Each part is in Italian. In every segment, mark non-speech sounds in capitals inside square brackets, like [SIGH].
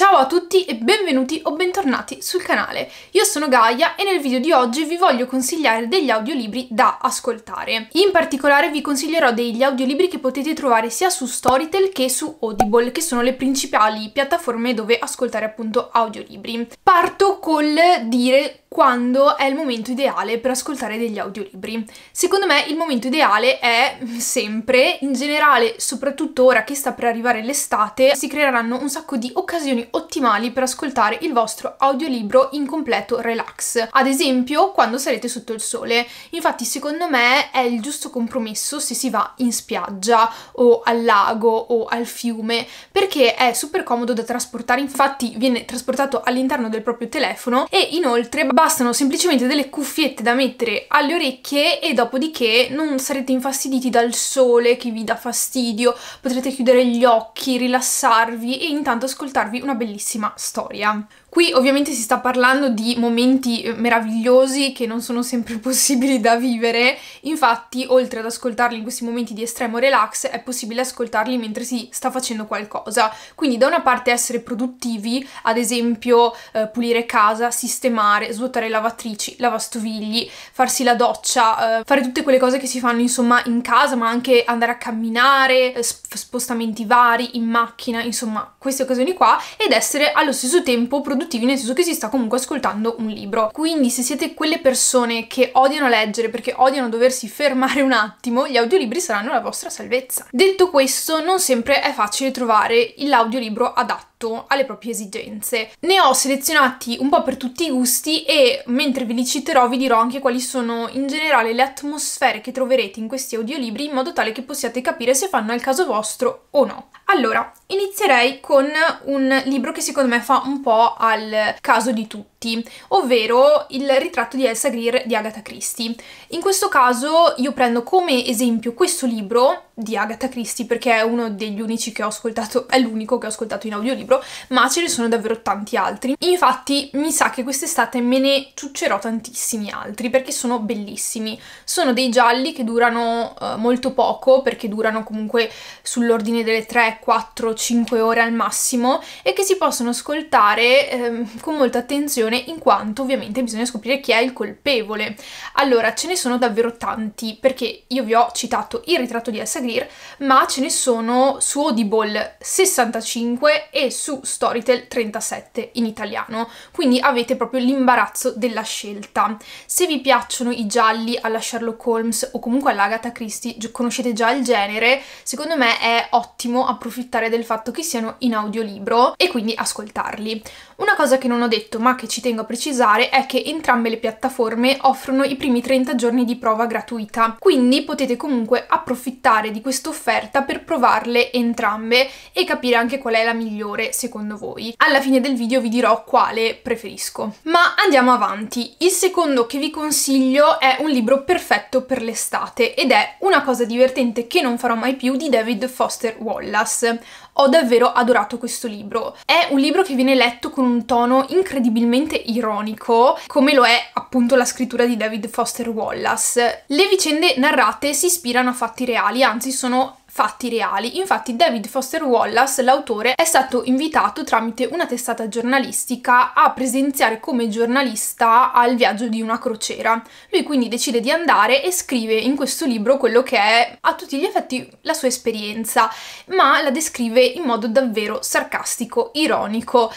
Ciao a tutti e benvenuti o bentornati sul canale. Io sono Gaia e nel video di oggi vi voglio consigliare degli audiolibri da ascoltare. In particolare vi consiglierò degli audiolibri che potete trovare sia su Storytel che su Audible, che sono le principali piattaforme dove ascoltare appunto audiolibri. Parto col dire quando è il momento ideale per ascoltare degli audiolibri. Secondo me il momento ideale è sempre, in generale, soprattutto ora che sta per arrivare l'estate, si creeranno un sacco di occasioni ottimali per ascoltare il vostro audiolibro in completo relax. Ad esempio, quando sarete sotto il sole. Infatti, secondo me è il giusto compromesso se si va in spiaggia o al lago o al fiume, perché è super comodo da trasportare, infatti viene trasportato all'interno del proprio telefono e inoltre bastano semplicemente delle cuffiette da mettere alle orecchie e dopodiché non sarete infastiditi dal sole che vi dà fastidio, potrete chiudere gli occhi, rilassarvi e intanto ascoltarvi una bellissima storia. Qui ovviamente si sta parlando di momenti eh, meravigliosi che non sono sempre [LAUGHS] possibili da vivere, infatti oltre ad ascoltarli in questi momenti di estremo relax è possibile ascoltarli mentre si sta facendo qualcosa, quindi da una parte essere produttivi, ad esempio eh, pulire casa, sistemare, svuotare lavatrici, lavastovigli, farsi la doccia, eh, fare tutte quelle cose che si fanno insomma in casa ma anche andare a camminare, eh, spostamenti vari in macchina, insomma queste occasioni qua ed essere allo stesso tempo produttivi produttivi nel senso che si sta comunque ascoltando un libro. Quindi se siete quelle persone che odiano leggere perché odiano doversi fermare un attimo, gli audiolibri saranno la vostra salvezza. Detto questo, non sempre è facile trovare l'audiolibro adatto alle proprie esigenze. Ne ho selezionati un po' per tutti i gusti e mentre ve li citerò vi dirò anche quali sono in generale le atmosfere che troverete in questi audiolibri in modo tale che possiate capire se fanno al caso vostro o no. Allora, inizierei con un libro che secondo me fa un po' al caso di tutti, ovvero il ritratto di Elsa Greer di Agatha Christie. In questo caso io prendo come esempio questo libro di Agatha Christie perché è uno degli unici che ho ascoltato, è l'unico che ho ascoltato in audiolibro, ma ce ne sono davvero tanti altri. Infatti mi sa che quest'estate me ne ciuccerò tantissimi altri perché sono bellissimi. Sono dei gialli che durano uh, molto poco perché durano comunque sull'ordine delle 3, 4, 5 ore al massimo e che si possono ascoltare eh, con molta attenzione in quanto ovviamente bisogna scoprire chi è il colpevole. Allora ce ne sono davvero tanti perché io vi ho citato il ritratto di Elsa Green Clear, ma ce ne sono su Audible 65 e su Storytel 37 in italiano, quindi avete proprio l'imbarazzo della scelta. Se vi piacciono i gialli alla Sherlock Holmes o comunque all'Agatha Christie, conoscete già il genere, secondo me è ottimo approfittare del fatto che siano in audiolibro e quindi ascoltarli. Una cosa che non ho detto ma che ci tengo a precisare è che entrambe le piattaforme offrono i primi 30 giorni di prova gratuita, quindi potete comunque approfittare di questa offerta per provarle entrambe e capire anche qual è la migliore secondo voi. Alla fine del video vi dirò quale preferisco. Ma andiamo avanti. Il secondo che vi consiglio è un libro perfetto per l'estate ed è Una cosa divertente che non farò mai più di David Foster Wallace. Ho davvero adorato questo libro. È un libro che viene letto con un tono incredibilmente ironico, come lo è appunto la scrittura di David Foster Wallace. Le vicende narrate si ispirano a fatti reali, anzi sono fatti reali. Infatti David Foster Wallace, l'autore, è stato invitato tramite una testata giornalistica a presenziare come giornalista al viaggio di una crociera. Lui quindi decide di andare e scrive in questo libro quello che è a tutti gli effetti la sua esperienza, ma la descrive in modo davvero sarcastico, ironico,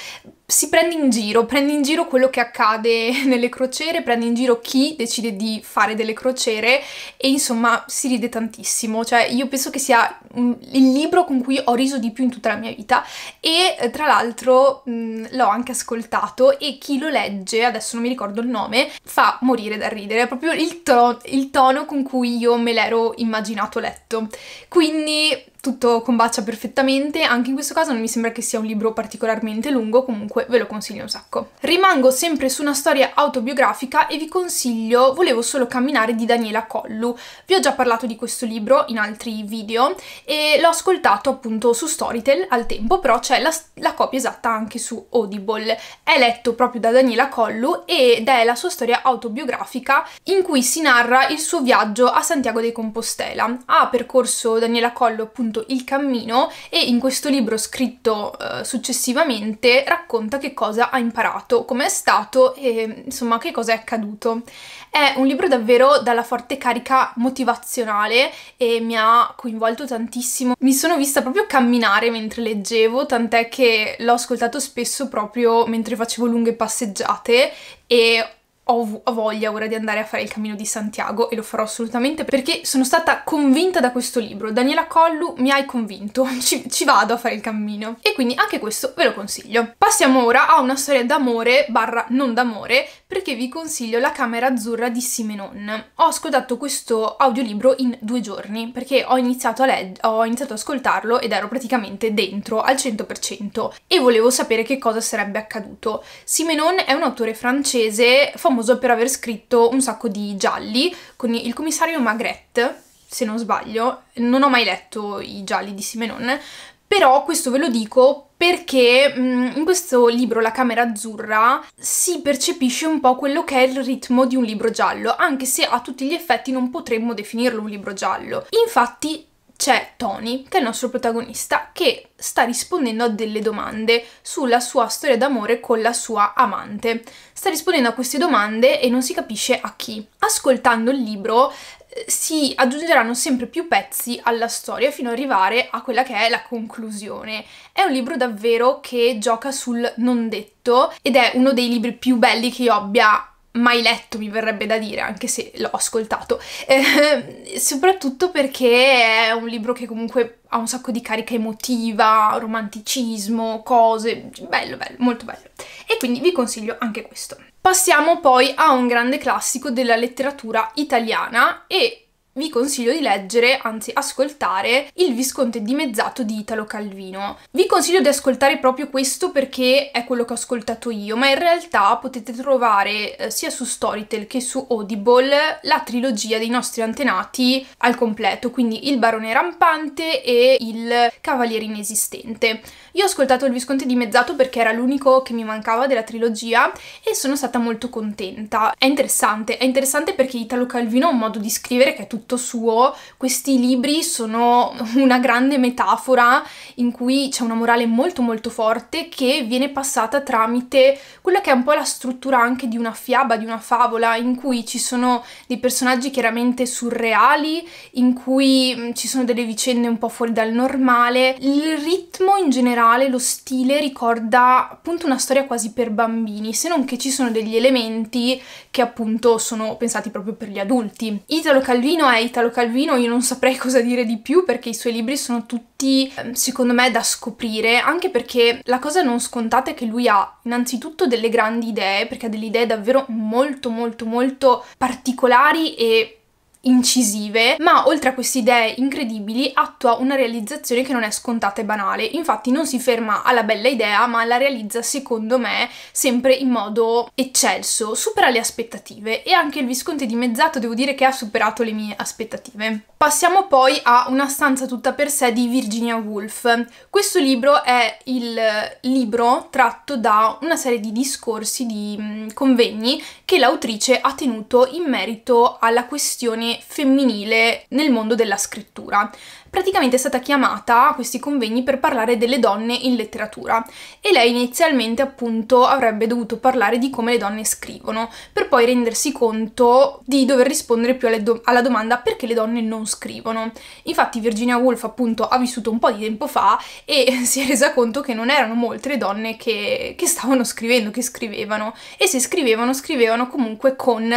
si prende in giro, prende in giro quello che accade [LAUGHS] nelle crociere, prende in giro chi decide di fare delle crociere e insomma si ride tantissimo, cioè io penso che sia il libro con cui ho riso di più in tutta la mia vita e eh, tra l'altro l'ho anche ascoltato e chi lo legge, adesso non mi ricordo il nome, fa morire da ridere, è proprio il, to il tono con cui io me l'ero immaginato letto. Quindi tutto combacia perfettamente, anche in questo caso non mi sembra che sia un libro particolarmente lungo, comunque ve lo consiglio un sacco. Rimango sempre su una storia autobiografica e vi consiglio Volevo solo camminare di Daniela Collu. Vi ho già parlato di questo libro in altri video e l'ho ascoltato appunto su Storytel al tempo, però c'è la, la copia esatta anche su Audible. È letto proprio da Daniela Collu ed è la sua storia autobiografica in cui si narra il suo viaggio a Santiago de Compostela. Ha percorso Daniela Collu appunto appunto Il cammino e in questo libro scritto eh, successivamente racconta che cosa ha imparato, come è stato e insomma che cosa è accaduto. È un libro davvero dalla forte carica motivazionale e mi ha coinvolto tantissimo. Mi sono vista proprio camminare mentre leggevo, tant'è che l'ho ascoltato spesso proprio mentre facevo lunghe passeggiate e ho, ho, voglia ora di andare a fare il cammino di Santiago e lo farò assolutamente perché sono stata convinta da questo libro. Daniela Collu mi hai convinto, [LAUGHS] ci, ci, vado a fare il cammino e quindi anche questo ve lo consiglio. Passiamo ora a una storia d'amore barra non d'amore perché vi consiglio La Camera Azzurra di Simenon. Ho ascoltato questo audiolibro in due giorni perché ho iniziato a, leg- ho iniziato ad ascoltarlo ed ero praticamente dentro al 100% e volevo sapere che cosa sarebbe accaduto. Simenon è un autore francese famoso famoso per aver scritto un sacco di gialli con il commissario Magret, se non sbaglio. Non ho mai letto i gialli di Simenon, però questo ve lo dico perché mm, in questo libro La Camera Azzurra si percepisce un po' quello che è il ritmo di un libro giallo, anche se a tutti gli effetti non potremmo definirlo un libro giallo. Infatti c'è Tony, che è il nostro protagonista, che sta rispondendo a delle domande sulla sua storia d'amore con la sua amante. Sta rispondendo a queste domande e non si capisce a chi. Ascoltando il libro eh, si aggiungeranno sempre più pezzi alla storia fino ad arrivare a quella che è la conclusione. È un libro davvero che gioca sul non detto ed è uno dei libri più belli che io abbia mai letto, mi verrebbe da dire, anche se l'ho ascoltato, eh, soprattutto perché è un libro che comunque ha un sacco di carica emotiva, romanticismo, cose, bello, bello, molto bello. E quindi vi consiglio anche questo. Passiamo poi a un grande classico della letteratura italiana e vi consiglio di leggere, anzi ascoltare, Il Visconte dimezzato di Italo Calvino. Vi consiglio di ascoltare proprio questo perché è quello che ho ascoltato io, ma in realtà potete trovare eh, sia su Storytel che su Audible la trilogia dei nostri antenati al completo, quindi Il Barone Rampante e Il Cavaliere Inesistente. Io ho ascoltato Il Visconte dimezzato perché era l'unico che mi mancava della trilogia e sono stata molto contenta. È interessante, è interessante perché Italo Calvino ha un modo di scrivere che è tutto tutto suo. Questi libri sono una grande metafora in cui c'è una morale molto molto forte che viene passata tramite quella che è un po' la struttura anche di una fiaba, di una favola, in cui ci sono dei personaggi chiaramente surreali, in cui mm, ci sono delle vicende un po' fuori dal normale. Il ritmo in generale, lo stile ricorda appunto una storia quasi per bambini, se non che ci sono degli elementi che appunto sono pensati proprio per gli adulti. Italo Calvino è Italo Calvino, io non saprei [LAUGHS] cosa dire di più perché i suoi libri sono tutti, ehm, secondo me, da scoprire, anche perché la cosa non scontata è che lui ha innanzitutto delle grandi idee, perché ha delle idee davvero molto molto molto particolari e incisive, ma oltre a queste idee incredibili attua una realizzazione che non è scontata e banale. Infatti non si ferma alla bella idea, ma la realizza secondo me sempre in modo eccelso, supera le aspettative e anche il Visconte dimezzato devo dire che ha superato le mie aspettative. Passiamo poi a Una stanza tutta per sé di Virginia Woolf. Questo libro è il libro tratto da una serie di discorsi, di mm, convegni che l'autrice ha tenuto in merito alla questione femminile nel mondo della scrittura praticamente è stata chiamata a questi convegni per parlare delle donne in letteratura e lei inizialmente appunto avrebbe dovuto parlare di come le donne scrivono, per poi rendersi conto di dover rispondere più do- alla domanda perché le donne non scrivono. Infatti Virginia Woolf appunto ha vissuto un po' di tempo fa e [LAUGHS] si è resa conto che non erano molte le donne che, che stavano scrivendo, che scrivevano e se scrivevano scrivevano comunque con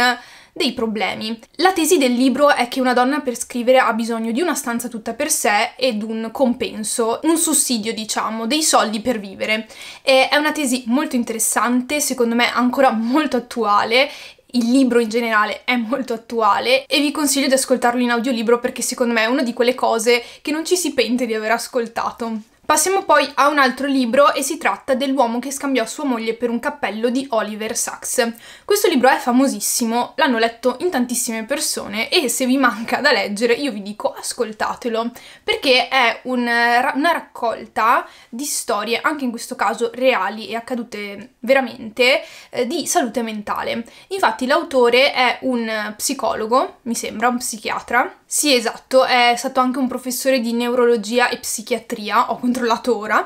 dei problemi. La tesi del libro è che una donna per scrivere ha bisogno di una stanza tutta per sé ed un compenso, un sussidio diciamo, dei soldi per vivere. E è una tesi molto interessante, secondo me ancora molto attuale il libro in generale è molto attuale e vi consiglio di ascoltarlo in audiolibro perché secondo me è una di quelle cose che non ci si pente di aver ascoltato. Passiamo poi a un altro libro e si tratta dell'uomo che scambiò sua moglie per un cappello di Oliver Sacks. Questo libro è famosissimo, l'hanno letto in tantissime persone e se vi manca da leggere io vi dico ascoltatelo perché è un, una raccolta di storie, anche in questo caso reali e accadute veramente, eh, di salute mentale. Infatti l'autore è un psicologo, mi sembra, un psichiatra, Sì, esatto, è stato anche un professore di neurologia e psichiatria, ho controllato ora,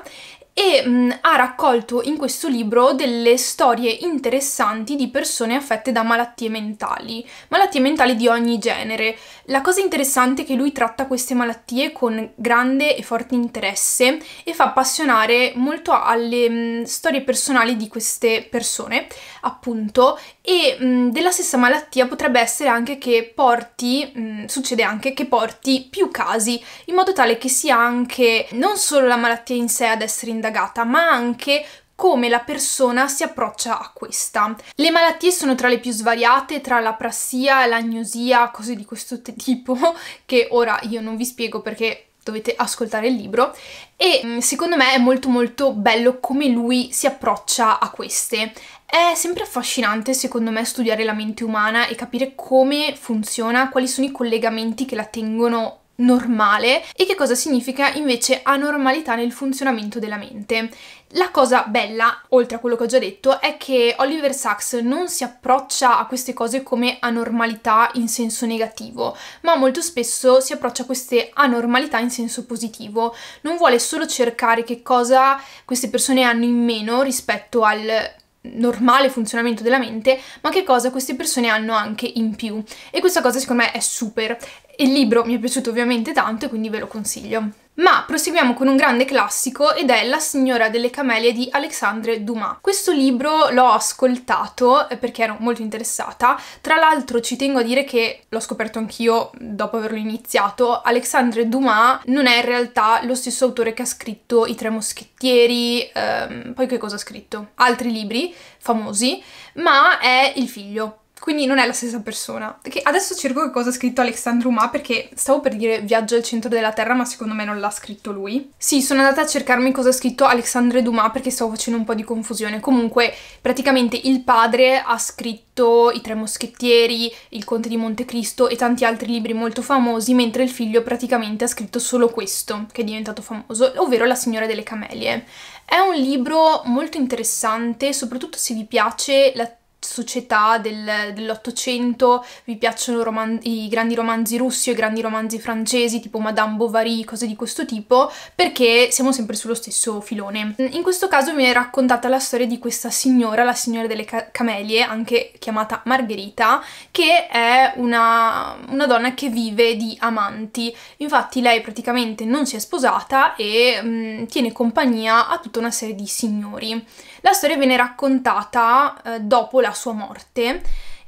e mh, ha raccolto in questo libro delle storie interessanti di persone affette da malattie mentali, malattie mentali di ogni genere. La cosa interessante è che lui tratta queste malattie con grande e forte interesse e fa appassionare molto alle mh, storie personali di queste persone, appunto, e mh, della stessa malattia potrebbe essere anche che porti, succede anche che porti più casi, in modo tale che sia anche non solo la malattia in sé ad essere indagata, ma anche come la persona si approccia a questa. Le malattie sono tra le più svariate, tra la prassia, l'agnosia, cose di questo tipo, [LAUGHS] che ora io non vi spiego perché dovete ascoltare il libro e mm, secondo me è molto molto bello come lui si approccia a queste. È sempre affascinante secondo me studiare la mente umana e capire come funziona, quali sono i collegamenti che la tengono normale e che cosa significa invece anormalità nel funzionamento della mente. La cosa bella, oltre a quello che ho già detto, è che Oliver Sacks non si approccia a queste cose come anormalità in senso negativo, ma molto spesso si approccia a queste anormalità in senso positivo. Non vuole solo cercare che cosa queste persone hanno in meno rispetto al normale funzionamento della mente, ma che cosa queste persone hanno anche in più. E questa cosa secondo me è super. Il libro mi è piaciuto ovviamente tanto e quindi ve lo consiglio. Ma proseguiamo con un grande classico ed è La signora delle camelie di Alexandre Dumas. Questo libro l'ho ascoltato eh, perché ero molto interessata. Tra l'altro ci tengo a dire che l'ho scoperto anch'io dopo averlo iniziato. Alexandre Dumas non è in realtà lo stesso autore che ha scritto I Tre Moschettieri, ehm, poi che cosa ha scritto? Altri libri famosi, ma è il figlio quindi non è la stessa persona. Che adesso cerco che cosa ha scritto Alexandre Dumas perché stavo per dire Viaggio al centro della Terra, ma secondo me non l'ha scritto lui. Sì, sono andata a cercarmi cosa ha scritto Alexandre Dumas perché stavo facendo un po' di confusione. Comunque, praticamente il padre ha scritto I Tre Moschettieri, Il Conte di Montecristo e tanti altri libri molto famosi, mentre il figlio praticamente ha scritto solo questo, che è diventato famoso, ovvero La Signora delle Camelie. È un libro molto interessante, soprattutto se vi piace la società del, dell'Ottocento, vi piacciono roman- i grandi romanzi russi o i grandi romanzi francesi, tipo Madame Bovary, cose di questo tipo, perché siamo sempre sullo stesso filone. In questo caso viene raccontata la storia di questa signora, la signora delle ca- camelie, anche chiamata Margherita, che è una, una donna che vive di amanti. Infatti lei praticamente non si è sposata e mh, tiene compagnia a tutta una serie di signori. La storia viene raccontata eh, dopo la sua morte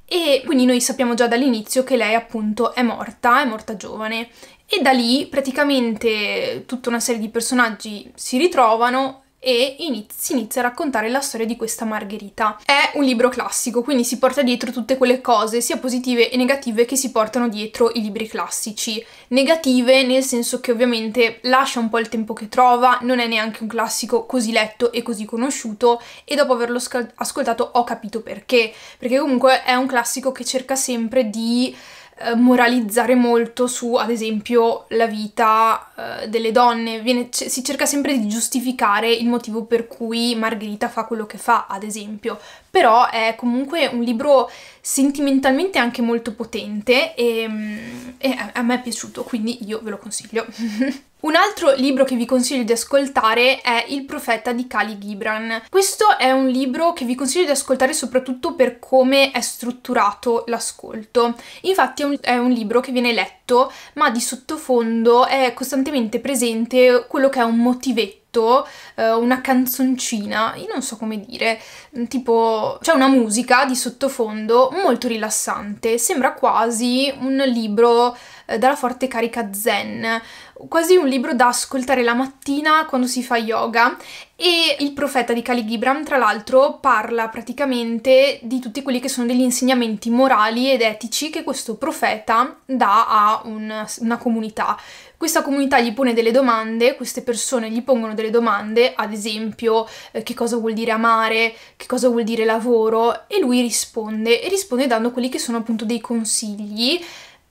e quindi noi sappiamo già dall'inizio che lei appunto è morta, è morta giovane. E da lì praticamente tutta una serie di personaggi si ritrovano e iniz- si inizia a raccontare la storia di questa Margherita. È un libro classico, quindi si porta dietro tutte quelle cose, sia positive e negative, che si portano dietro i libri classici. Negative nel senso che ovviamente lascia un po' il tempo che trova, non è neanche un classico così letto e così conosciuto e dopo averlo ascoltato ho capito perché, perché comunque è un classico che cerca sempre di eh, moralizzare molto su, ad esempio, la vita uh, delle donne. Viene, c- si cerca sempre di giustificare il motivo per cui Margherita fa quello che fa, ad esempio. Però è comunque un libro sentimentalmente anche molto potente e, mm, e a me è piaciuto, quindi io ve lo consiglio. [LAUGHS] Un altro libro che vi consiglio di ascoltare è Il profeta di Kali Gibran. Questo è un libro che vi consiglio di ascoltare soprattutto per come è strutturato l'ascolto. Infatti è un, è un libro che viene letto, ma di sottofondo è costantemente presente quello che è un motivetto una canzoncina, io non so come dire, tipo c'è una musica di sottofondo molto rilassante, sembra quasi un libro eh, dalla forte carica zen, quasi un libro da ascoltare la mattina quando si fa yoga e il profeta di Kali Gibran tra l'altro parla praticamente di tutti quelli che sono degli insegnamenti morali ed etici che questo profeta dà a una, una comunità. Questa comunità gli pone delle domande, queste persone gli pongono delle domande, ad esempio eh, che cosa vuol dire amare, che cosa vuol dire lavoro e lui risponde e risponde dando quelli che sono appunto dei consigli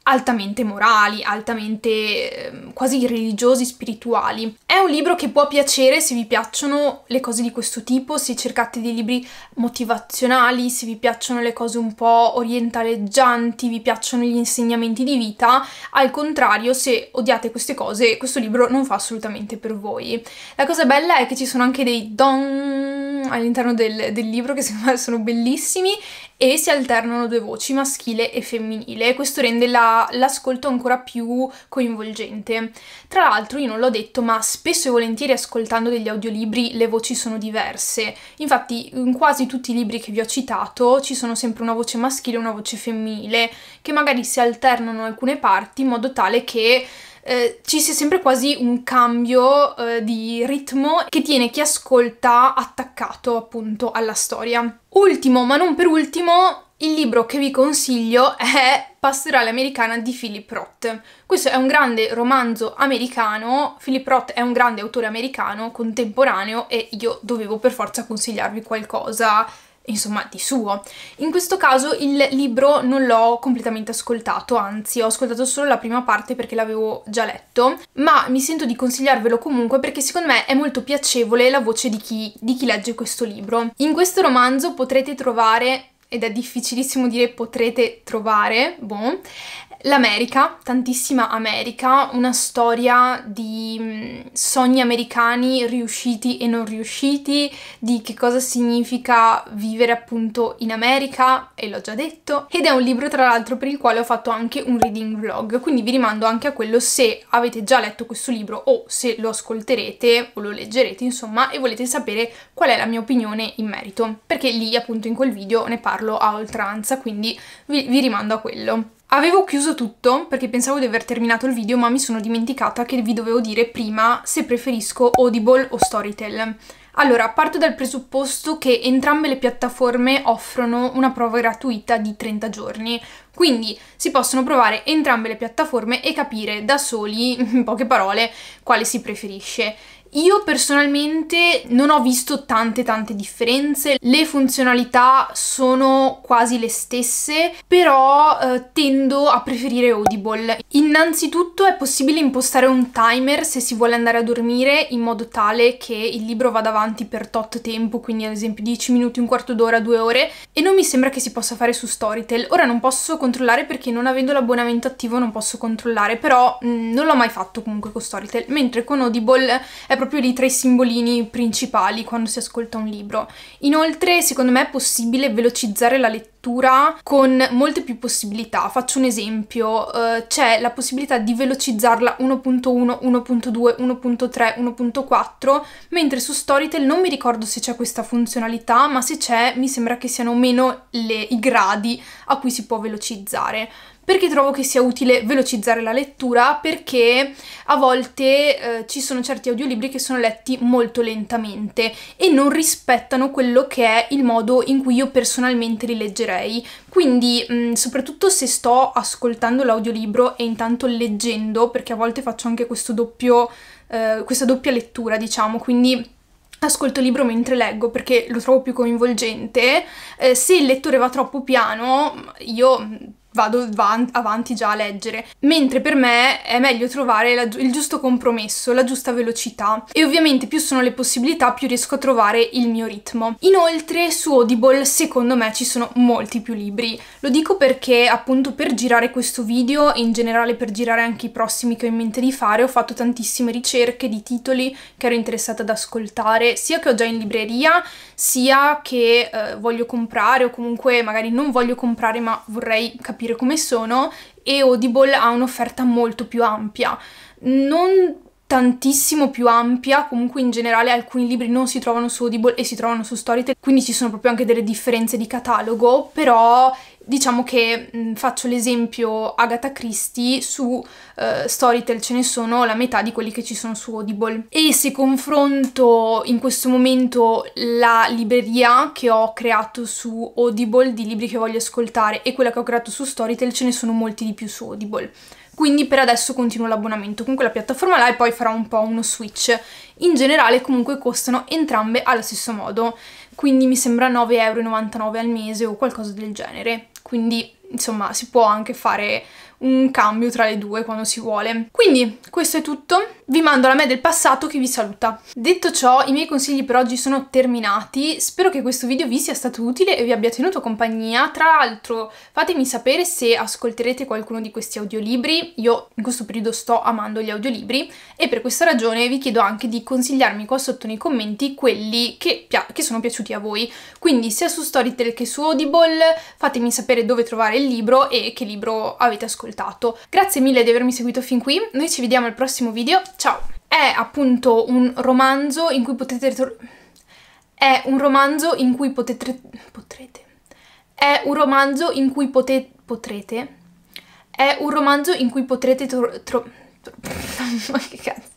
altamente morali, altamente eh, quasi religiosi, spirituali. È un libro che può piacere se vi piacciono le cose di questo tipo, se cercate dei libri motivazionali, se vi piacciono le cose un po' orientaleggianti, vi piacciono gli insegnamenti di vita. Al contrario, se odiate queste cose, questo libro non fa assolutamente per voi. La cosa bella è che ci sono anche dei don all'interno del, del libro che [LAUGHS] secondo me sono bellissimi e si alternano due voci, maschile e femminile. Questo rende la, l'ascolto ancora più coinvolgente. Tra l'altro, io non l'ho detto, ma spesso e volentieri ascoltando degli audiolibri le voci sono diverse. Infatti, in quasi tutti i libri che vi ho citato ci sono sempre una voce maschile e una voce femminile, che magari si alternano alcune parti in modo tale che eh, ci sia sempre quasi un cambio eh, di ritmo che tiene chi ascolta attaccato appunto alla storia. Ultimo, ma non per ultimo, il libro che vi consiglio è Pastorale americana di Philip Roth. Questo è un grande romanzo americano, Philip Roth è un grande autore americano contemporaneo e io dovevo per forza consigliarvi qualcosa insomma di suo. In questo caso il libro non l'ho completamente ascoltato, anzi ho ascoltato solo la prima parte perché l'avevo già letto, ma mi sento di consigliarvelo comunque perché secondo me è molto piacevole la voce di chi, di chi legge questo libro. In questo romanzo potrete trovare ed è difficilissimo dire potrete trovare, boh, L'America, tantissima America, una storia di mm, sogni americani riusciti e non riusciti, di che cosa significa vivere appunto in America, e l'ho già detto, ed è un libro tra l'altro per il quale ho fatto anche un reading vlog, quindi vi rimando anche a quello se avete già letto questo libro o se lo ascolterete o lo leggerete insomma e volete sapere qual è la mia opinione in merito, perché lì appunto in quel video ne parlo a oltranza, quindi vi, vi rimando a quello. Avevo chiuso tutto perché pensavo di aver terminato il video ma mi sono dimenticata che vi dovevo dire prima se preferisco Audible o Storytel. Allora, parto dal presupposto che entrambe le piattaforme offrono una prova gratuita di 30 giorni, quindi si possono provare entrambe le piattaforme e capire da soli, [LAUGHS] in poche parole, quale si preferisce. Io personalmente non ho visto tante tante differenze, le funzionalità sono quasi le stesse, però eh, tendo a preferire Audible. Innanzitutto è possibile impostare un timer se si vuole andare a dormire in modo tale che il libro vada avanti per tot tempo, quindi ad esempio 10 minuti, un quarto d'ora, due ore, e non mi sembra che si possa fare su Storytel. Ora non posso controllare perché non avendo l'abbonamento attivo non posso controllare, però mh, mm, non l'ho mai fatto comunque con Storytel, mentre con Audible è proprio lì tra simbolini principali quando si ascolta un libro. Inoltre, secondo me è possibile velocizzare la lettura con molte più possibilità. Faccio un esempio, uh, c'è la possibilità di velocizzarla 1.1, 1.2, 1.3, 1.4, mentre su Storytel non mi ricordo se c'è questa funzionalità, ma se c'è mi sembra che siano meno le, i gradi a cui si può velocizzare perché trovo che sia utile velocizzare la lettura perché a volte eh, ci sono certi audiolibri che sono letti molto lentamente e non rispettano quello che è il modo in cui io personalmente li leggerei. Quindi, mh, mm, soprattutto se sto ascoltando l'audiolibro e intanto leggendo, perché a volte faccio anche doppio, eh, questa doppia lettura, diciamo, quindi ascolto il libro mentre leggo perché lo trovo più coinvolgente. Eh, se il lettore va troppo piano, io vado avanti già a leggere, mentre per me è meglio trovare la, il giusto compromesso, la giusta velocità. E ovviamente più sono le possibilità più riesco a trovare il mio ritmo. Inoltre su Audible secondo me ci sono molti più libri, lo dico perché appunto per girare questo video e in generale per girare anche i prossimi che ho in mente di fare ho fatto tantissime ricerche di titoli che ero interessata ad ascoltare, sia che ho già in libreria, sia che eh, voglio comprare o comunque magari non voglio comprare ma vorrei capire capire come sono e Audible ha un'offerta molto più ampia. Non tantissimo più ampia, comunque in generale alcuni libri non si trovano su Audible e si trovano su Storytel, quindi ci sono proprio anche delle differenze di catalogo, però diciamo che mh, faccio l'esempio Agatha Christie su uh, Storytel ce ne sono la metà di quelli che ci sono su Audible. E se confronto in questo momento la libreria che ho creato su Audible di libri che voglio ascoltare e quella che ho creato su Storytel ce ne sono molti di più su Audible. Quindi per adesso continuo l'abbonamento con quella piattaforma là e poi farò un po' uno switch. In generale comunque costano entrambe allo stesso modo, quindi mi sembra 9,99€ al mese o qualcosa del genere quindi insomma si può anche fare un cambio tra le due quando si vuole. Quindi questo è tutto, vi mando la me del passato che vi saluta. Detto ciò, i miei consigli per oggi sono terminati, spero che questo video vi sia stato utile e vi abbia tenuto compagnia. Tra l'altro fatemi sapere se ascolterete qualcuno di questi audiolibri, io in questo periodo sto amando gli audiolibri e per questa ragione vi chiedo anche di consigliarmi qua sotto nei commenti quelli che, che sono piaciuti a voi. Quindi sia su Storytel che su Audible fatemi sapere dove trovare il libro e che libro avete ascoltato. Grazie mille di avermi seguito fin qui, noi ci vediamo al prossimo video, ciao! È appunto un romanzo in cui potete... È un romanzo in cui potete... Potrete... È un romanzo in cui potete... Potrete... È un romanzo in cui potrete tro... tro... [LAUGHS] Ma che cazzo...